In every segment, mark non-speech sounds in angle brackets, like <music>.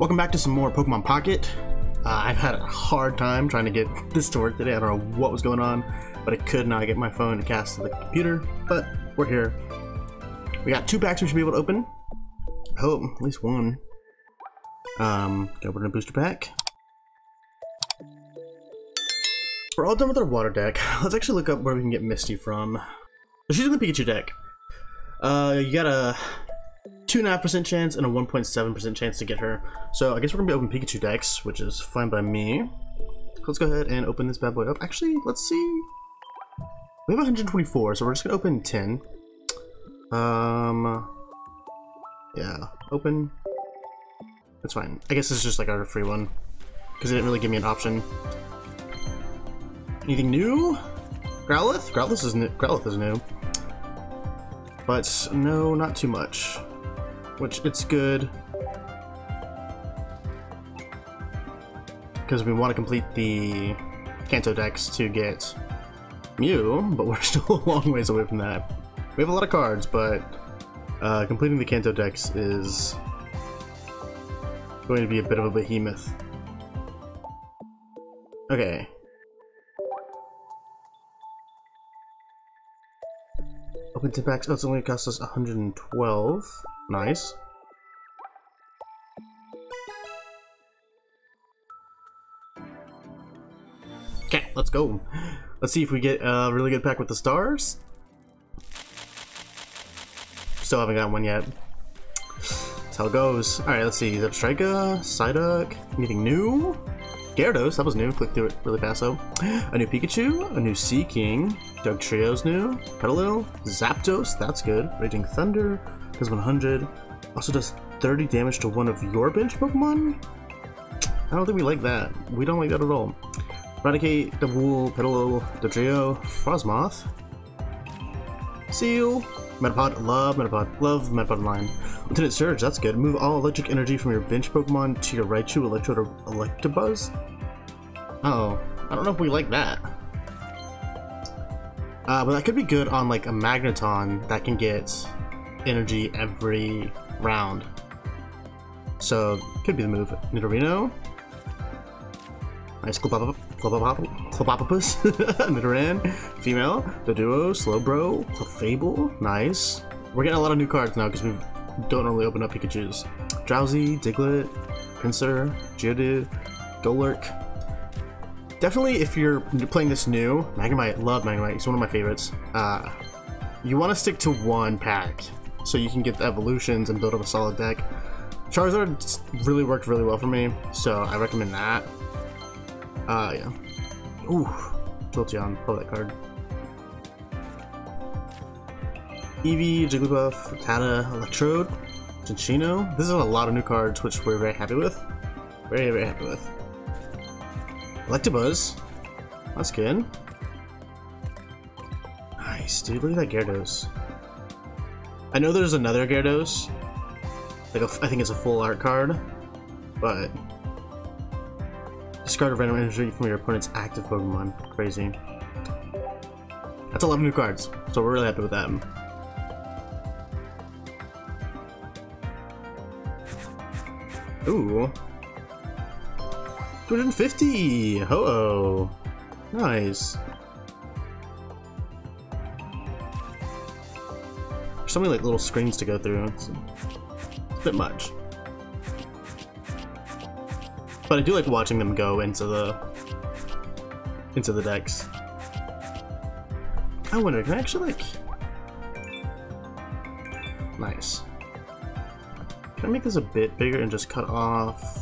Welcome back to some more Pokemon Pocket. Uh, I've had a hard time trying to get this to work today. I don't know what was going on, but I could not get my phone to cast to the computer. But we're here. We got two packs we should be able to open. I hope at least one. Um, open a booster pack. We're all done with our water deck. <laughs> Let's actually look up where we can get Misty from. So she's in the Pikachu deck. Uh, you got a 2.5% chance and a 1.7% chance to get her. So I guess we're gonna be open Pikachu decks, which is fine by me. Let's go ahead and open this bad boy up. Actually, let's see. We have 124, so we're just gonna open 10. Um, yeah, open. That's fine. I guess it's just like our free one, because it didn't really give me an option. Anything new? Growlithe? Growlithe is new. Growlithe is new. But no, not too much. Which it's good. Because we want to complete the Kanto decks to get Mew, but we're <laughs> still a long ways away from that. We have a lot of cards, but uh, completing the Kanto decks is going to be a bit of a behemoth. Okay. Open two packs. Oh, it's only cost us 112. Nice. Okay, let's go. Let's see if we get a really good pack with the stars. Still haven't gotten one yet. That's how it goes. Alright, let's see. Zebstrika, Psyduck, anything new? Gyarados, that was new. Click through it really fast though. A new Pikachu, a new Seaking, Dugtrio's new, Petilil, Zapdos, that's good. Raging Thunder, does 100. Also does 30 damage to one of your bench Pokemon? I don't think we like that. We don't like that at all. Eradicate, Double, Petilil, Dodrio, Frosmoth, Seal, Metapod, love Metapod, love Metapod line. Lieutenant Surge, that's good. Move all electric energy from your bench Pokemon to your Raichu, Electro, Electabuzz? Oh, I don't know if we like that. Uh, but that could be good on like a Magneton that can get energy every round. So, could be the move. Nidorino. Nice Clopopopus. Nidoran. <laughs> Female. Doduo. Slowbro. Clefable. Nice. We're getting a lot of new cards now because we don't normally open up Pikachu's. Drowzee, Diglett, Pinsir, Geodude, Golurk. Definitely, if you're playing this new, Magnemite, love Magnemite, it's one of my favorites. Uh, you want to stick to one pack so you can get the evolutions and build up a solid deck. Charizard really worked really well for me, so I recommend that. Uh, yeah. Ooh, Jolteon, love that card. Eevee, Jigglypuff, Tata, Electrode, Cinccino. This is a lot of new cards, which we're very happy with. Very, very happy with. Electabuzz. That's good. Nice, dude. Look at that Gyarados. I know there's another Gyarados. Like, a, I think it's a full art card. But... Discard a random energy from your opponent's active Pokemon. Crazy. That's a lot of new cards, so we're really happy with that. Ooh. 250! Ho-oh! Nice. There's so many like little screens to go through. It's, a bit much. But I do like watching them go into the into the decks. I wonder, can I actually like Nice. Can I make this a bit bigger and just cut off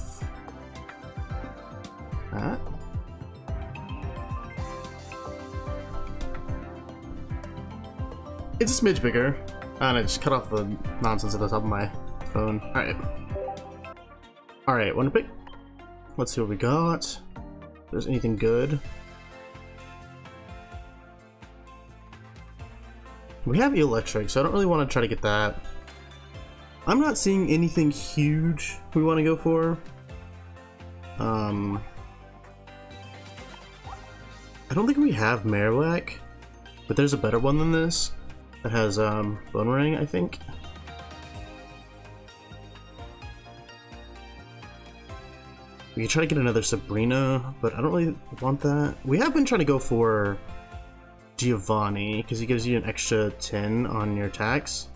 It's a smidge bigger. And I just cut off the nonsense at the top of my phone. Alright. Alright, one pick. Let's see what we got. If there's anything good. We have electric, so I don't really want to try to get that. I'm not seeing anything huge we want to go for. Um, I don't think we have Marowak, but there's a better one than this has um, Bonemerang, I think. We could try to get another Sabrina, but I don't really want that. We have been trying to go for Giovanni, because he gives you an extra 10 on your attacks.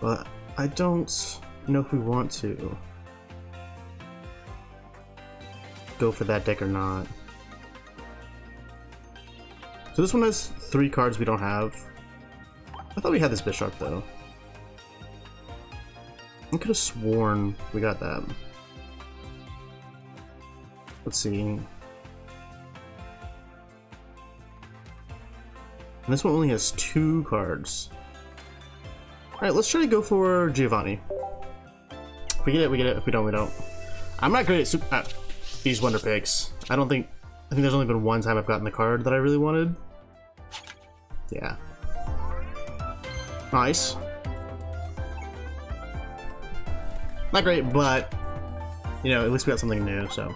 But I don't know if we want to go for that deck or not. So this one has three cards we don't have. I thought we had this Bisharp though. I could have sworn we got that. Let's see. And this one only has two cards. Alright, let's try to go for Giovanni. If we get it, we get it. If we don't, we don't. I'm not great at, super, at these Wonder Picks. I don't think... I think there's only been one time I've gotten the card that I really wanted. Yeah. Nice. Not great, but, you know, at least we got something new, so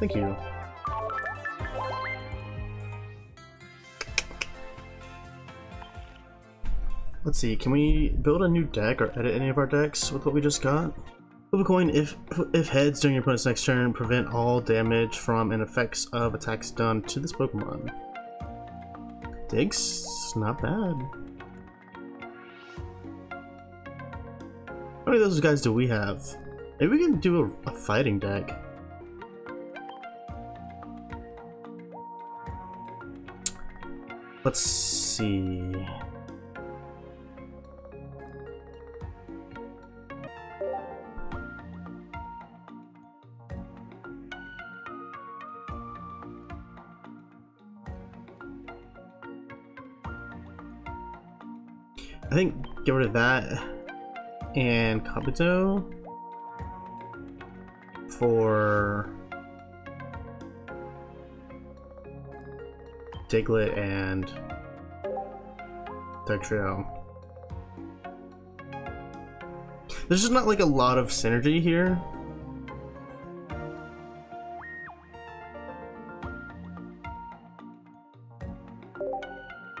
thank you. Let's see, can we build a new deck or edit any of our decks with what we just got? Flip a coin if if heads during your opponent's next turn, prevent all damage from and effects of attacks done to this Pokemon. Diggs, not bad. How many of those guys do we have? Maybe we can do a, a fighting deck. Let's see. Get rid of that and Kabuto for Diglett and Dugtrio. There's just not like a lot of synergy here.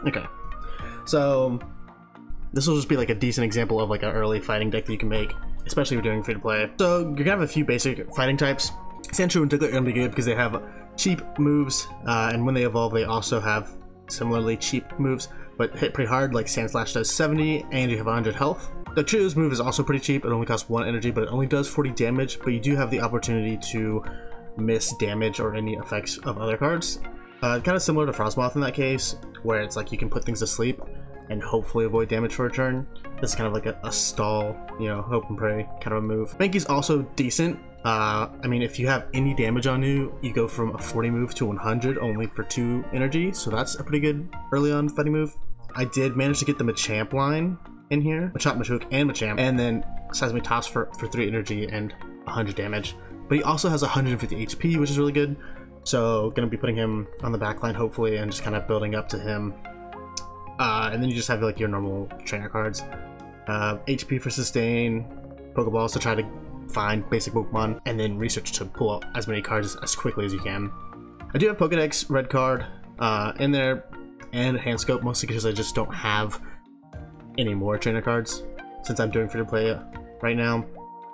Okay. So this will just be like a decent example of like an early fighting deck that you can make, especially if you're doing free to play. So you're gonna have a few basic fighting types. Sandshrew and Diglett are gonna be good because they have cheap moves, uh, and when they evolve, they also have similarly cheap moves, but hit pretty hard. Like Sandslash does 70, and you have 100 health. The Dugtrio's move is also pretty cheap. It only costs one energy, but it only does 40 damage. But you do have the opportunity to miss damage or any effects of other cards. Uh, kind of similar to Frosmoth in that case, where it's like you can put things to sleep and hopefully avoid damage for a turn. This is kind of like a, a, stall, you know, hope and pray kind of a move. Mankey's also decent. Uh, I mean, if you have any damage on you, you go from a 40 move to 100 only for 2 energy, so that's a pretty good early on fighting move. I did manage to get the Machamp line in here, Machop, Machoke, and Machamp, and then Seismic Toss for, for 3 energy and 100 damage. But he also has 150 HP, which is really good. So gonna be putting him on the backline hopefully and just kind of building up to him uh, and then you just have like your normal trainer cards. Uh, HP for sustain, Pokeballs to try to find basic Pokemon, and then research to pull out as many cards as quickly as you can. I do have Pokedex red card uh, in there and hand scope mostly because I just don't have any more trainer cards since I'm doing free to play right now.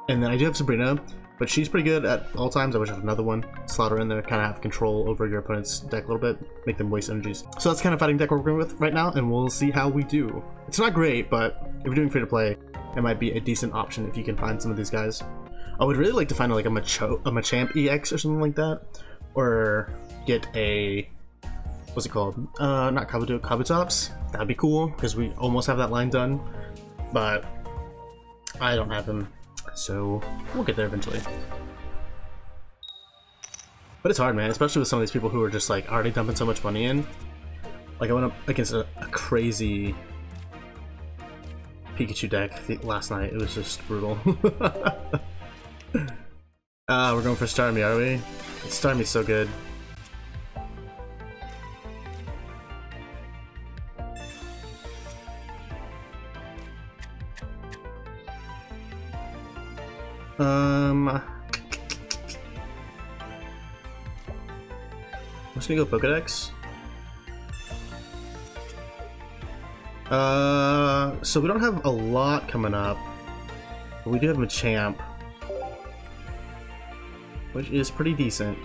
And then I do have Sabrina, but she's pretty good at all times. I wish I had another one. Slot her in there, kind of have control over your opponent's deck a little bit, make them waste energies. So that's kind of fighting deck we're working with right now, and we'll see how we do. It's not great, but if you're doing free to play, it might be a decent option if you can find some of these guys. I would really like to find like a, Macho a Machamp EX or something like that, or get a what's it called? Uh, not Kabuto, Kabutops. That'd be cool because we almost have that line done, but I don't have him so we'll get there eventually. But it's hard, man, especially with some of these people who are just like already dumping so much money in. Like I went up against a, a crazy Pikachu deck last night. It was just brutal. Ah, <laughs> uh, we're going for Starmie, are we? Starmie's so good. Just gonna go Pokedex. Uh, so we don't have a lot coming up, but we do have Machamp. which is pretty decent.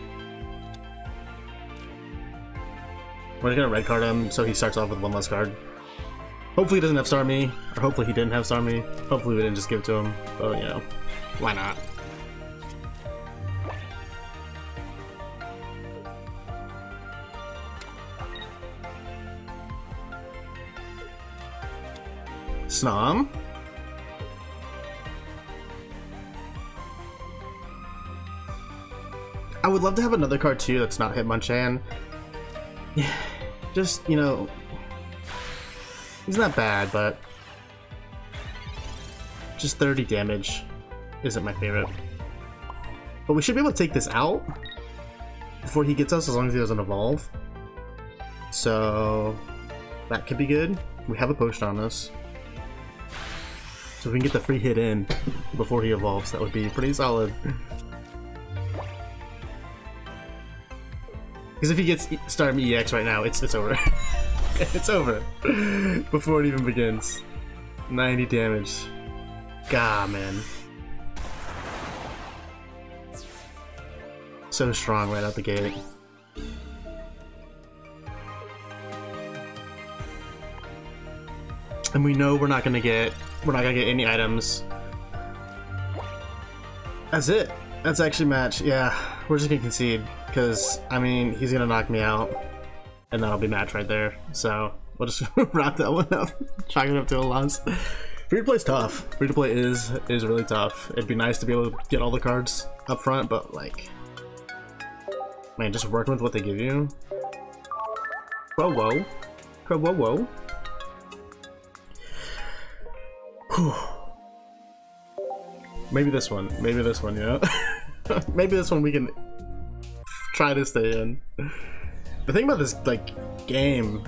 We're gonna red card him, so he starts off with one less card. Hopefully he doesn't have Starmie, or hopefully he didn't have Starmie. Hopefully we didn't just give it to him, but you know, why not? I would love to have another card too that's not Hitmonchan. Yeah, <sighs> just, you know, he's not bad, but just 30 damage isn't my favorite. But we should be able to take this out before he gets us as long as he doesn't evolve. So that could be good. We have a potion on us. If we can get the free hit in before he evolves, that would be pretty solid. Because if he gets Starmie EX right now, it's it's over. <laughs> it's over. Before it even begins. 90 damage. God, man. So strong right out the gate. And we know we're not gonna get we're not gonna get any items. That's it. That's actually match. Yeah, we're just gonna concede because I mean he's gonna knock me out, and that'll be match right there. So we'll just <laughs> wrap that one up, <laughs> chalk it up to a loss. Free to play is tough. Free to play is is really tough. It'd be nice to be able to get all the cards up front, but like, man, just working with what they give you. Whoa, whoa, whoa, whoa. Whew. Maybe this one. Maybe this one, yeah. <laughs> Maybe this one we can try to stay in. The thing about this like game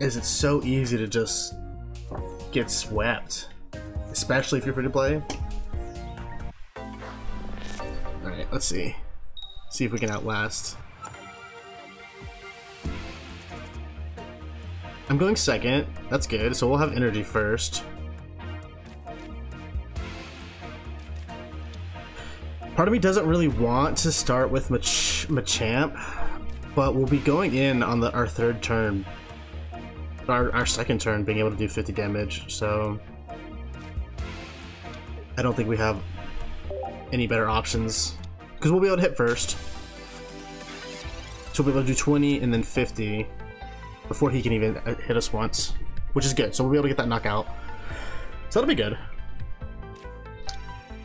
is it's so easy to just get swept, especially if you're free to play. All right, let's see. See if we can outlast. I'm going second. That's good. So we'll have energy first. Part of me doesn't really want to start with Mach Machamp, but we'll be going in on the our third turn, our, our second turn, being able to do 50 damage, so I don't think we have any better options, because we'll be able to hit first. So we'll be able to do 20 and then 50 before he can even uh, hit us once, which is good, so we'll be able to get that knockout. So that'll be good.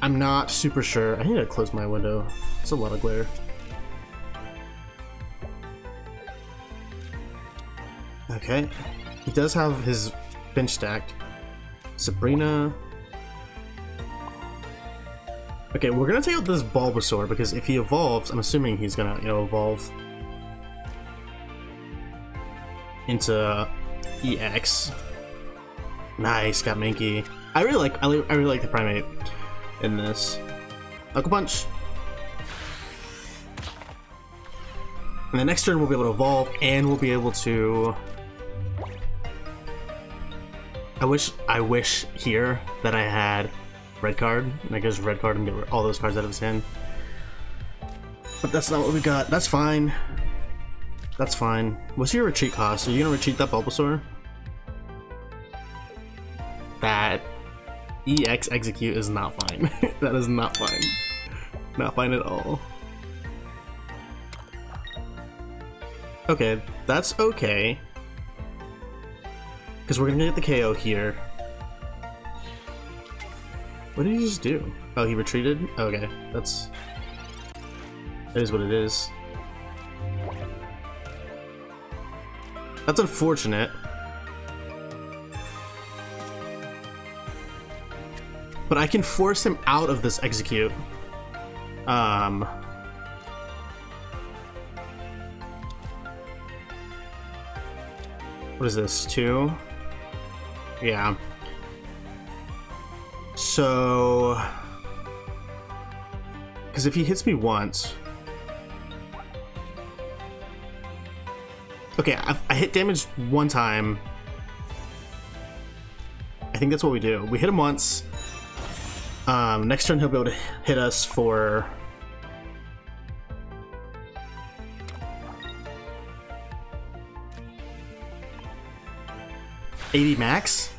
I'm not super sure. I need to close my window. It's a lot of glare. Okay. He does have his bench stacked. Sabrina. Okay, we're gonna take out this Bulbasaur because if he evolves, I'm assuming he's gonna, you know, evolve into uh, EX. Nice, got Mankey. I really like I really like the Primeape in this. Knuckle Punch. And the next turn we'll be able to evolve and we'll be able to... I wish I wish here that I had red card. And I guess red card and get all those cards out of his hand. But that's not what we got. That's fine. That's fine. What's your retreat cost? Are you gonna retreat that Bulbasaur? That EX execute is not fine. <laughs> that is not fine. Not fine at all. Okay, that's okay. Because we're gonna get the KO here. What did he just do? Oh, he retreated? Okay, that's... That is what it is. That's unfortunate. But I can force him out of this execute. Um... What is this, two? Yeah. So... Because if he hits me once... Okay, I, I hit damage one time. I think that's what we do. We hit him once, um, next turn he'll be able to hit us for... Eighty max.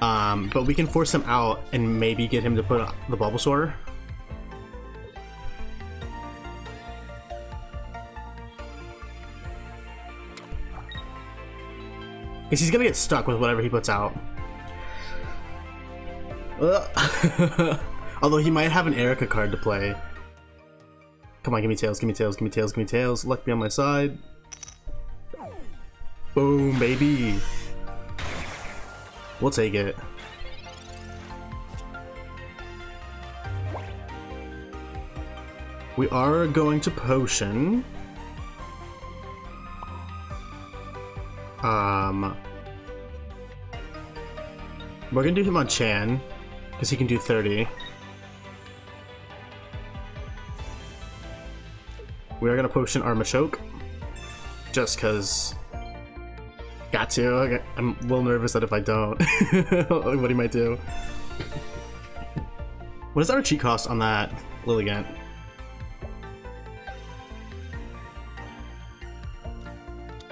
Um, but we can force him out and maybe get him to put the Bulbasaur. Because he's gonna get stuck with whatever he puts out. <laughs> Although he might have an Erica card to play. Come on, give me tails, give me tails, give me tails, give me tails. Luck be on my side. Boom, baby. We'll take it. We are going to potion. Um, we're gonna do Hitmonchan because he can do 30. We are gonna potion our Machoke just because got to. I'm a little nervous that if I don't, <laughs> what he might do. What is our cheat cost on that Lilligant?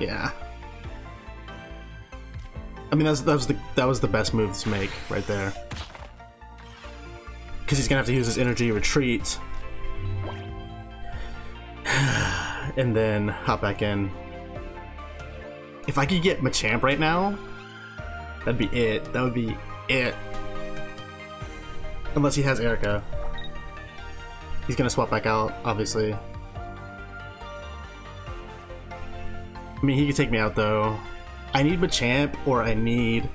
Yeah. I mean, that's that was the that was the best move to make right there. Because he's gonna have to use his energy retreat, <sighs> and then hop back in. If I could get Machamp right now, that'd be it. That would be it. Unless he has Erica. He's gonna swap back out, obviously. I mean, he could take me out though. I need Machamp or I need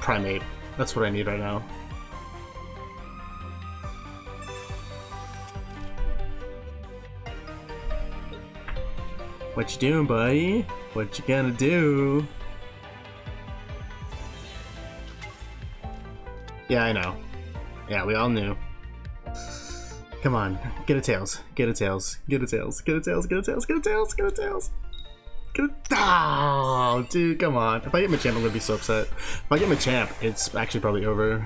Primeape. That's what I need right now. What you doing, buddy? What you gonna do? Yeah, I know. Yeah, we all knew. Come on, get a tails, get a tails, get a tails, get a tails, get a tails, get a tails, get a tails. Get a oh, dude, come on. If I get Machamp, I'm gonna be so upset. If I get Machamp, it's actually probably over.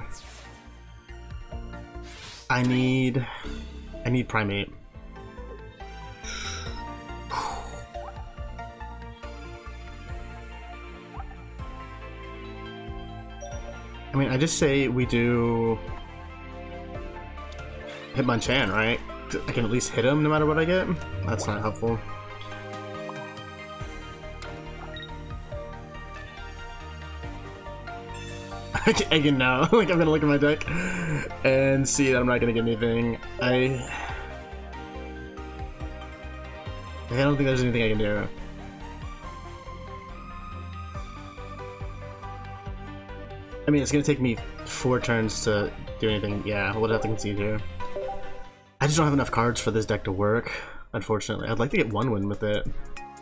I need... I need Primeape. I mean, I just say we do... Hitmonchan, right? I can at least hit him no matter what I get? That's not helpful. I can now. like, I'm gonna look at my deck and see that I'm not gonna get anything. I... I don't think there's anything I can do. Mean, it's gonna take me four turns to do anything. Yeah, we'll have to concede here. I just don't have enough cards for this deck to work, unfortunately. I'd like to get one win with it.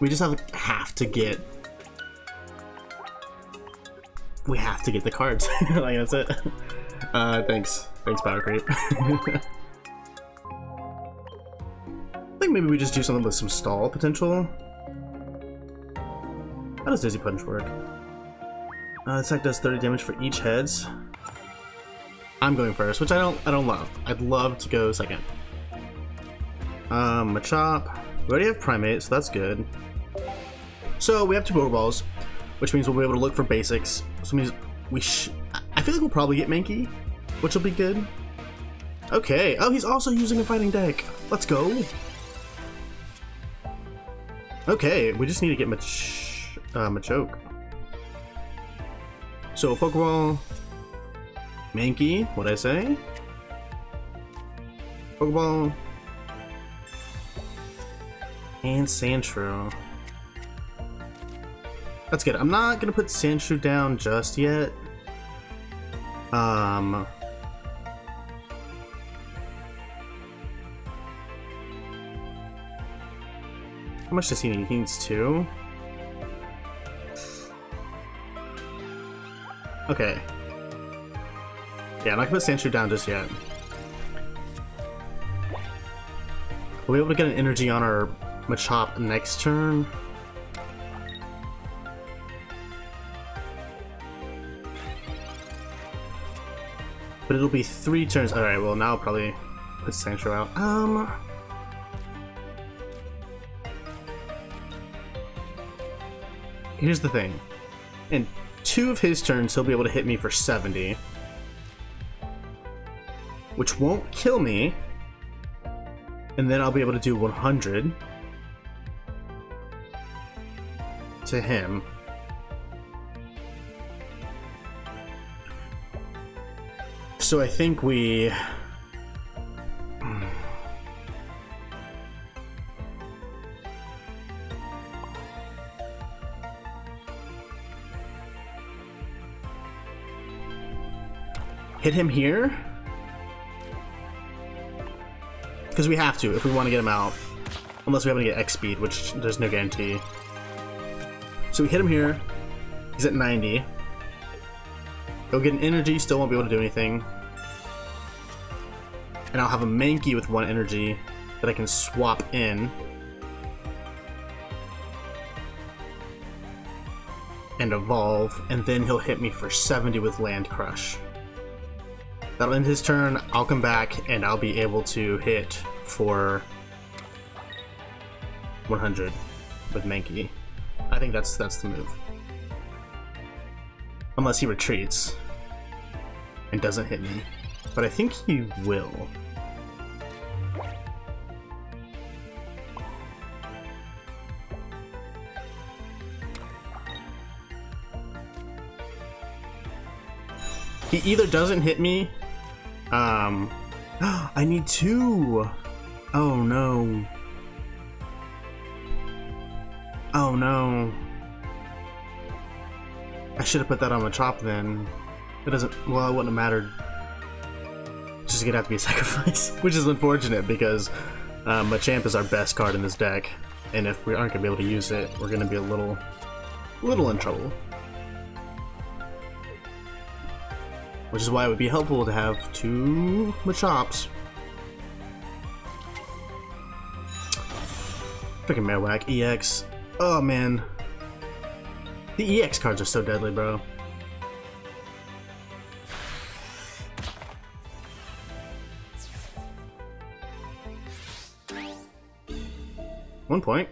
We just have, have to get we have to get the cards. <laughs> like that's it. <laughs> Uh, thanks. Thanks, Power Creep. <laughs> I think maybe we just do something with some stall potential. How does Dizzy Punch work? Uh, this attack does 30 damage for each heads. I'm going first, which I don't I don't love. I'd love to go second. Um, Machop. We already have Primeape, so that's good. So we have two Pokeballs which means we'll be able to look for basics. So means we I feel like we'll probably get Mankey, which will be good. Okay. Oh, he's also using a fighting deck. Let's go. Okay, we just need to get Mach uh, Machoke. So, Pokeball, Mankey, what'd I say? Pokeball, and Sandshrew. That's good. I'm not gonna put Sandshrew down just yet. Um... How much does he need? He needs two? Okay. Yeah, I'm not gonna put Sandshrew down just yet. We'll be able to get an energy on our Machop next turn. But it'll be three turns. Alright, well now I'll probably put Sandshrew out. Um... here's the thing. In two of his turns, he'll be able to hit me for 70. Which won't kill me. And then I'll be able to do 100 to him. So I think we hit him here. Because we have to if we want to get him out. Unless we happen to get X speed, which there's no guarantee. So we hit him here. He's at 90. He'll get an energy, still won't be able to do anything. And I'll have a Mankey with one energy that I can swap in. And evolve, and then he'll hit me for 70 with Land Crush. That'll end his turn, I'll come back, and I'll be able to hit for 100 with Mankey. I think that's that's the move. Unless he retreats and doesn't hit me. But I think he will. He either doesn't hit me um, <gasps> I need two. Oh no. Oh no. I should have put that on Machop then. It doesn't, well, it wouldn't have mattered. It's just gonna have to be a <laughs> sacrifice, which is unfortunate because um, Machamp is our best card in this deck. And if we aren't gonna be able to use it, we're gonna be a little, little in trouble. Which is why it would be helpful to have two Machops. Freaking Marowak, EX. Oh man. The EX cards are so deadly, bro. One point.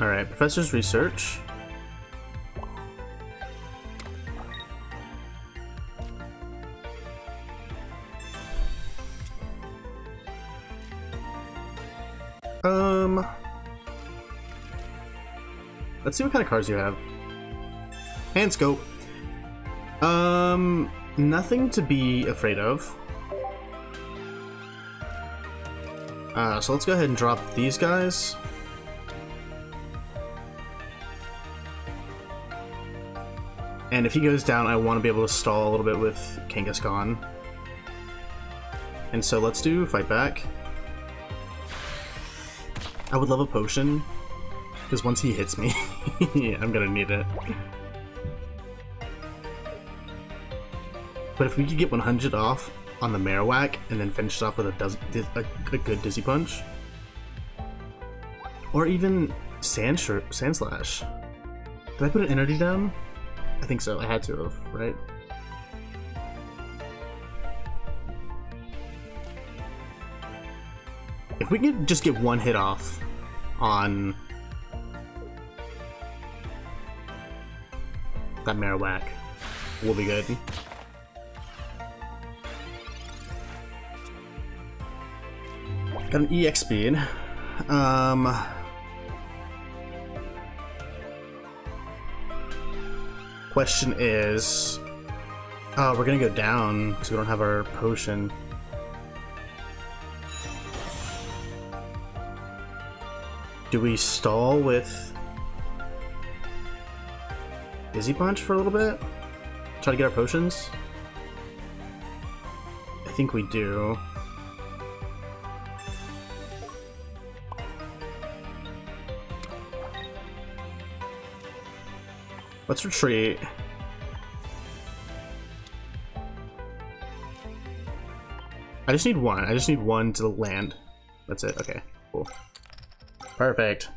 Alright, Professor's Research. Um... Let's see what kind of cards you have. Hand Scope. Um, nothing to be afraid of. Uh, so let's go ahead and drop these guys. And if he goes down, I want to be able to stall a little bit with Kangaskhan. And so let's do Fight Back. I would love a potion, because once he hits me, <laughs> I'm gonna need it. But if we could get 100 off on the Marowak and then finish it off with a, a, a good Dizzy Punch, or even Sand, Sandslash. Did I put an energy down? I think so. I had to have, right? If we could just get one hit off on that Marowak, we'll be good. Got an X speed. Um, question is... Oh, we're gonna go down because we don't have our potion. Do we stall with Dizzy Punch for a little bit? Try to get our potions? I think we do. Let's retreat. I just need one. I just need one to land. That's it. Okay, cool. Perfect.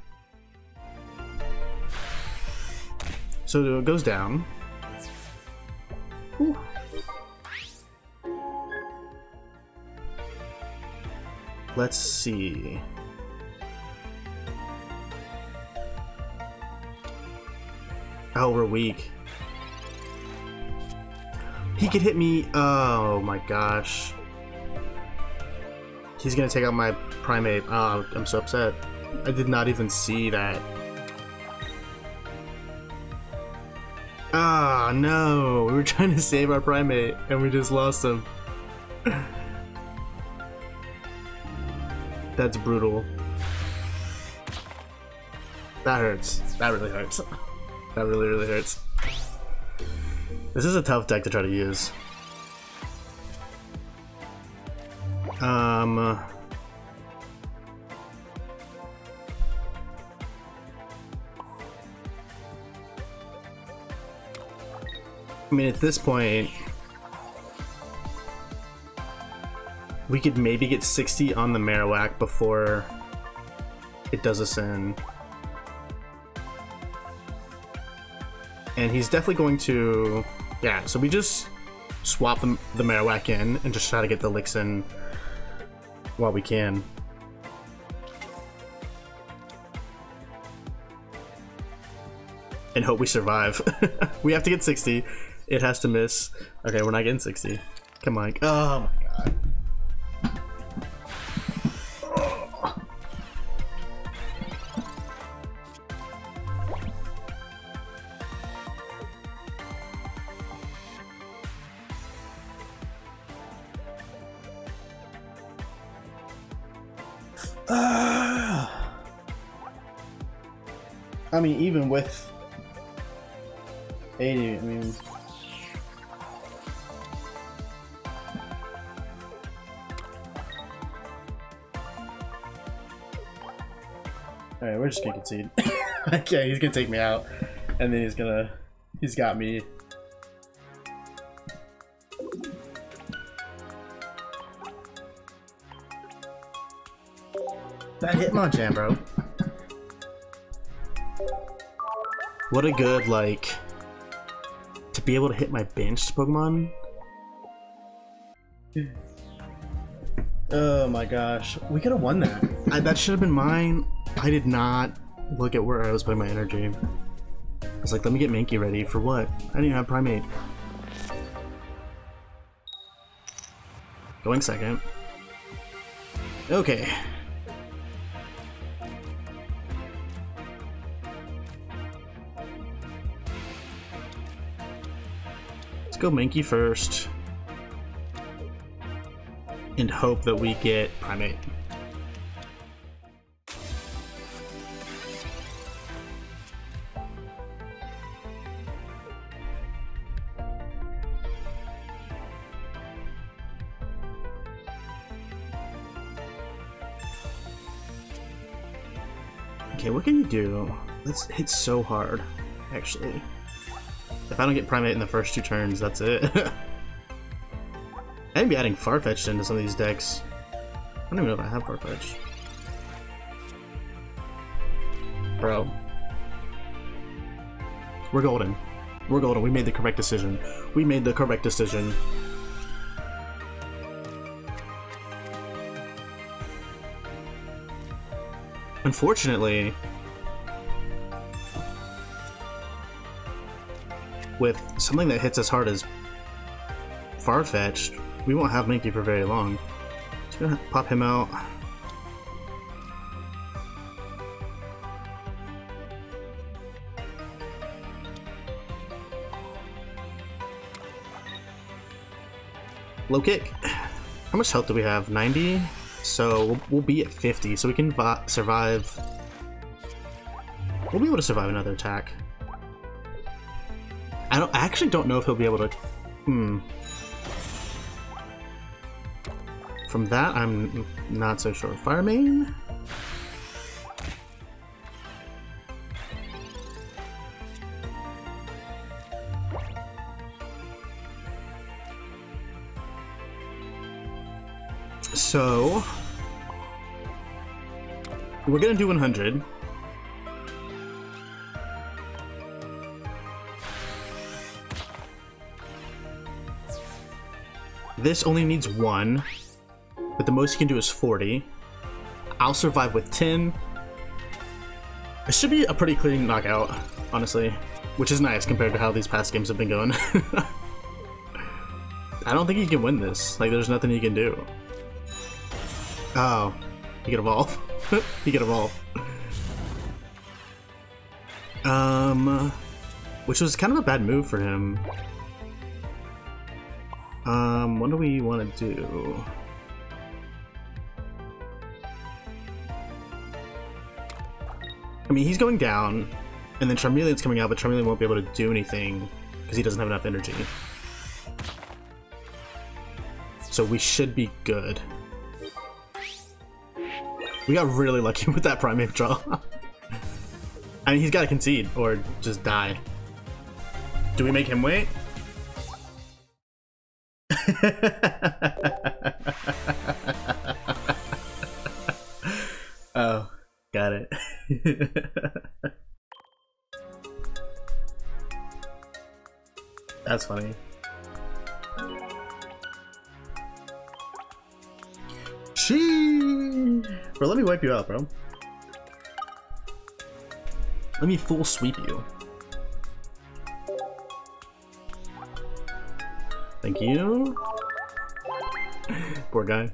So it goes down. let's see. Oh, we're weak. He could hit me. Oh my gosh. He's gonna take out my Primeape. Oh, I'm so upset. I did not even see that. Ah, no. We were <laughs> trying to save our Primeape and we just lost him. That's brutal. That hurts. That really hurts. <laughs> That really, really hurts. This is a tough deck to try to use. Um... I mean, at this point, we could maybe get 60 on the Marowak before it does us in. And he's definitely going to... Yeah, so we just swap the, the Marowak in and just try to get the licks in while we can. And hope we survive. <laughs> we have to get 60. It has to miss. Okay, we're not getting 60. Come on. Oh my god. Mean, even with 80, I mean... Alright, we're just gonna concede. <laughs> okay, he's gonna take me out. And then he's gonna... He's got me. That Hitmonchan, bro. What a good, like... To be able to hit my benched Pokemon? Oh my gosh. We could have won that. I, that should have been mine. I did not look at where I was putting my energy. I was like, let me get Mankey ready. For what? I didn't even have Primeape. Going second. Okay. Go Mankey first. And hope that we get Primeape. Okay, what can you do? Let's hit so hard, actually. If I don't get Primeape in the first two turns, that's it. <laughs> I'd be adding Farfetch'd into some of these decks. I don't even know if I have Farfetch. Bro. We're golden. We're golden. We made the correct decision. We made the correct decision. Unfortunately, with something that hits as hard as Farfetch'd, we won't have Mankey for very long. Just gonna pop him out. Low kick. How much health do we have? 90? So we'll, we'll be at 50, so we can survive. We'll be able to survive another attack. I don't. I actually don't know if he'll be able to. Hmm. From that, I'm not so sure. Fire main. So, we're gonna do 100. This only needs one, but the most you can do is 40. I'll survive with 10. It should be a pretty clean knockout, honestly. Which is nice compared to how these past games have been going. <laughs> I don't think he can win this. Like, there's nothing he can do. Oh. He can evolve. he can evolve. Um... Which was kind of a bad move for him. Um, what do we want to do? I mean, he's going down, and then Charmeleon's coming out, but Charmeleon won't be able to do anything because he doesn't have enough energy. So we should be good. We got really lucky <laughs> with that Primeape draw. <laughs> I mean, he's got to concede or just die. Do we make him wait? <laughs> oh, got it. <laughs> That's funny. She. Bro, let me wipe you out, bro. Let me full sweep you. Thank you. Poor guy.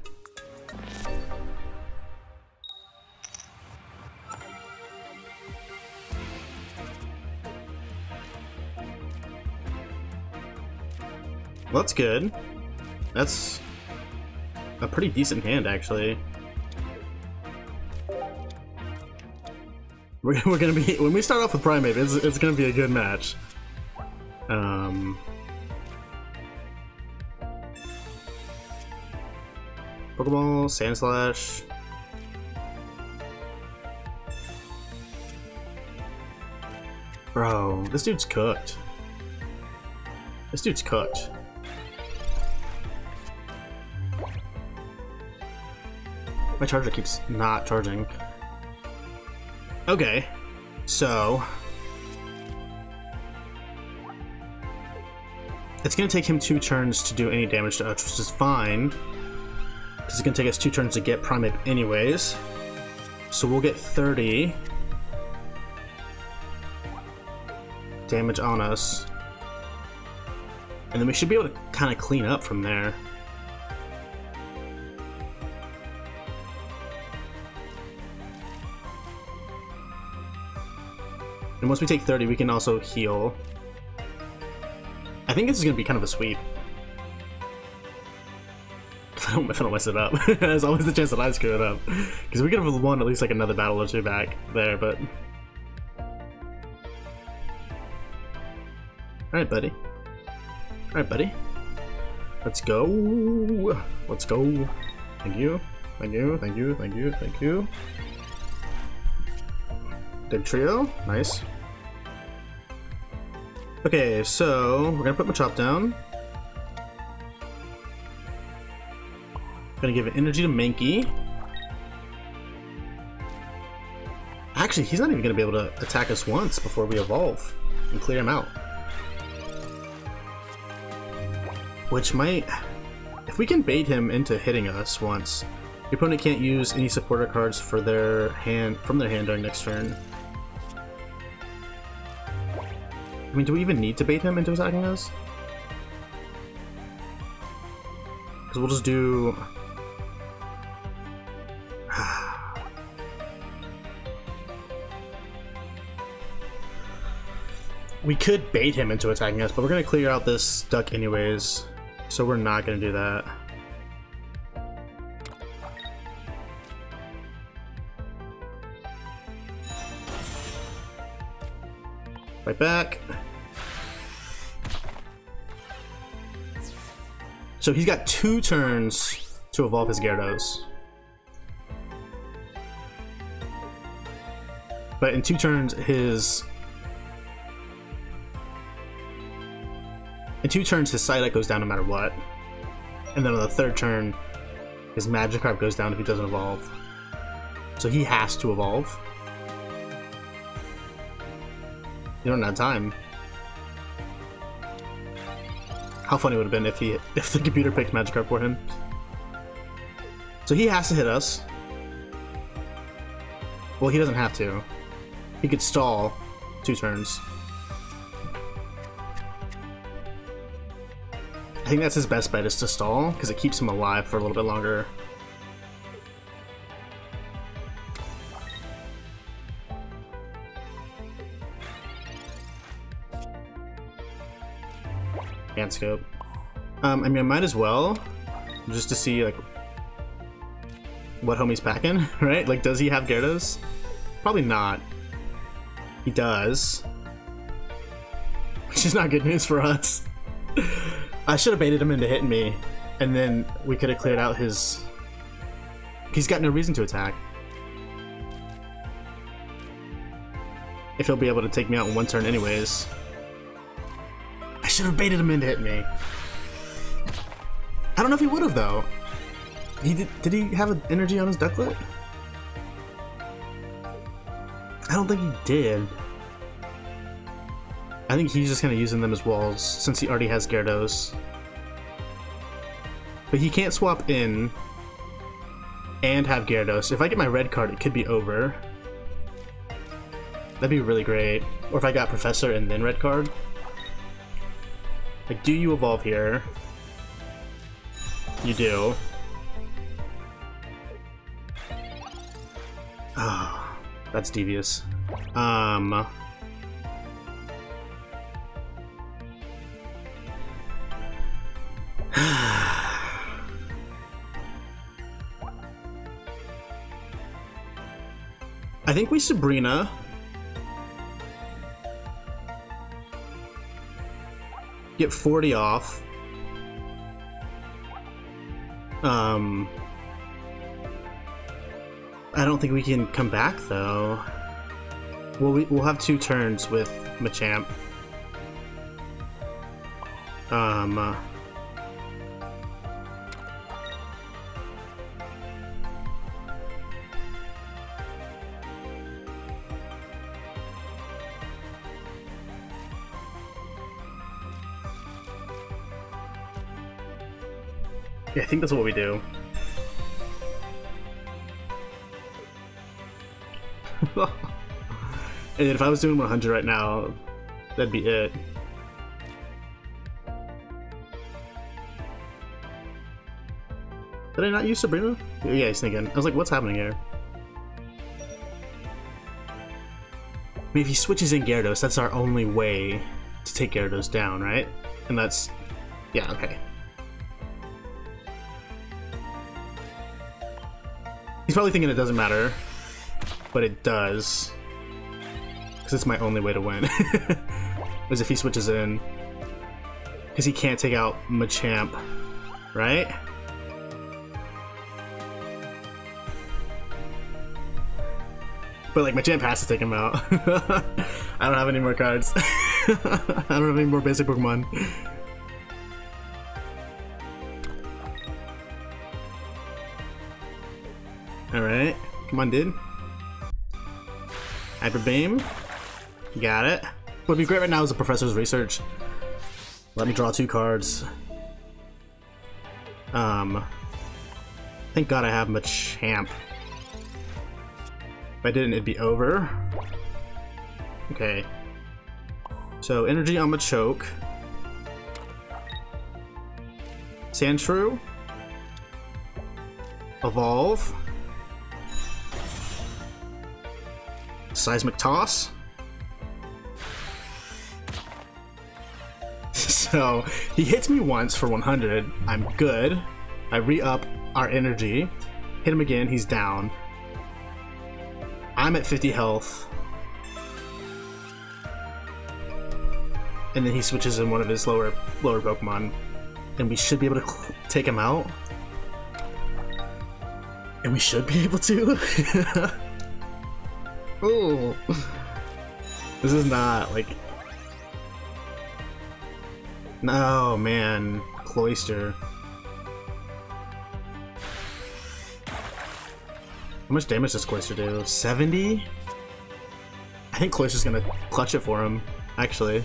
Well, that's good. That's a pretty decent hand, actually. We're, <laughs> gonna be when we start off with Primeape, it's it's gonna be a good match. Um. Pokeball, Sandslash. Bro, this dude's cooked. This dude's cooked. My charger keeps not charging. Okay, so... It's gonna take him two turns to do any damage to us, which is fine. Because it's gonna take us two turns to get Primeape anyways. So we'll get 30 damage on us. And then we should be able to kind of clean up from there. And once we take 30, we can also heal. I think this is going to be kind of a sweep. I <laughs> don't, if I don't mess it up. <laughs> There's always the chance that I screw it up. Because we could have won at least like another battle or two back there, but... Alright, buddy. Alright, buddy. Let's go. Let's go. Thank you. Thank you. Thank you. Thank you. Thank you. Dugtrio. Nice. Okay, so we're gonna put Machop down. Gonna give energy to Mankey. Actually, he's not even gonna be able to attack us once before we evolve and clear him out. Which might... If we can bait him into hitting us once, your opponent can't use any supporter cards for their hand from their hand during next turn. I mean, do we even need to bait him into attacking us? Because we'll just do... we could bait him into attacking us, but we're going to clear out this duck anyways. So we're not going to do that. Right back. So he's got two turns to evolve his Gyarados. But in two turns, his... In two turns, his Psyduck goes down no matter what. And then on the third turn, his Magikarp goes down if he doesn't evolve. So he has to evolve. You don't have time. How funny would have been if he <laughs> if the computer picked Magikarp for him. So he has to hit us. Well, he doesn't have to. He could stall two turns. I think that's his best bet is to stall, because it keeps him alive for a little bit longer. Hand scope. Um, I mean, I might as well, just to see, like, what homie's packing, <laughs> right? Like, does he have Gyarados? Probably not. He does. <laughs> Which is not good news for us. <laughs> I should have baited him into hitting me, and then we could have cleared out his... He's got no reason to attack. If he'll be able to take me out in one turn anyways. I should have baited him into hitting me. I don't know if he would have, though. He did, did he have an energy on his Ducklett? I don't think he did. I think he's just kind of using them as walls since he already has Gyarados. But he can't swap in and have Gyarados. If I get my red card, it could be over. That'd be really great. Or if I got Professor and then red card. Like, do you evolve here? You do. Ah, oh, that's devious. Um... I think we Sabrina. Get 40 off. Um... I don't think we can come back, though. Well, we, we'll have two turns with Machamp. Um... Uh, Yeah, I think that's what we do. <laughs> and if I was doing 100 right now, that'd be it. Did I not use Sabrina? Yeah, he's thinking. I was like, what's happening here? I mean, if he switches in Gyarados, that's our only way to take Gyarados down, right? And that's... Yeah, okay. He's probably thinking it doesn't matter, but it does. Because it's my only way to win. <laughs> is if he switches in. Because he can't take out Machamp, right? But like Machamp has to take him out. <laughs> I don't have any more cards. <laughs> I don't have any more basic Pokemon. Alright. Come on, dude. Hyper Beam. Got it. What would be great right now is the Professor's Research. Let me draw two cards. Um, thank God I have Machamp. If I didn't, it'd be over. Okay. So, energy on Machoke. Sandshrew. Evolve. Seismic Toss. <laughs> so he hits me once for 100. I'm good. I re-up our energy. Hit him again, he's down. I'm at 50 health. And then he switches in one of his lower lower Pokemon. And we should be able to take him out. And we should be able to. <laughs> Oh, <laughs> this is not like. No, man, Cloyster. How much damage does Cloyster do? 70? I think Cloyster's gonna clutch it for him, actually.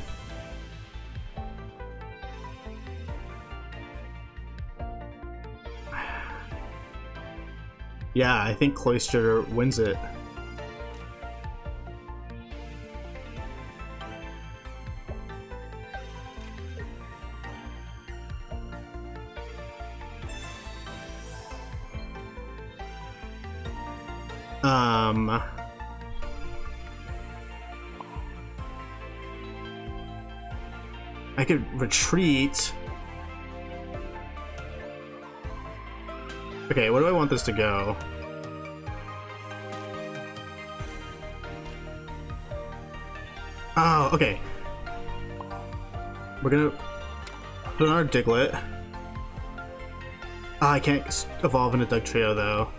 <sighs> Yeah, I think Cloyster wins it. I could retreat. Okay, where do I want this to go? Oh, okay. We're gonna put on our Diglett. Ah, I can't evolve into Dugtrio though.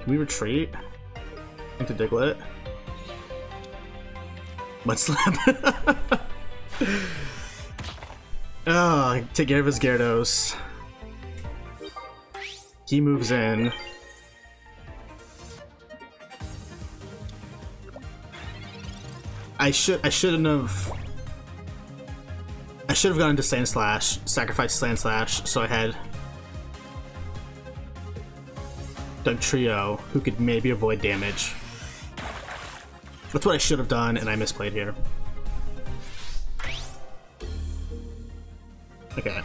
Can we retreat into Diglett? Mud slap. oh, <laughs> ah, take care of his Gyarados. He moves in. I should I shouldn't have I should have gone into Sandslash, sacrificed Sandslash, so I had Dugtrio, who could maybe avoid damage. That's what I should have done, and I misplayed here. Okay.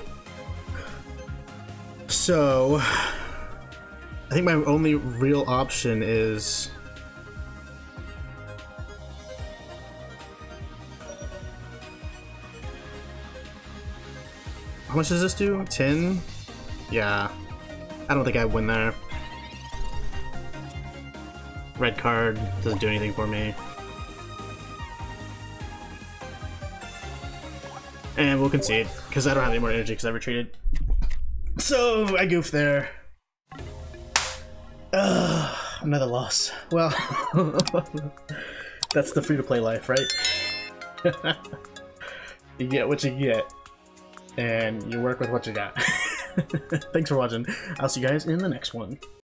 So, I think my only real option is How much does this do? 10? Yeah. I don't think I win there. Red card doesn't do anything for me. And we'll concede, because I don't have any more energy because I retreated. So, I goofed there. Ugh, another loss. Well, <laughs> that's the free-to-play life, right? <laughs> you get what you get, and you work with what you got. <laughs> Thanks for watching. I'll see you guys in the next one.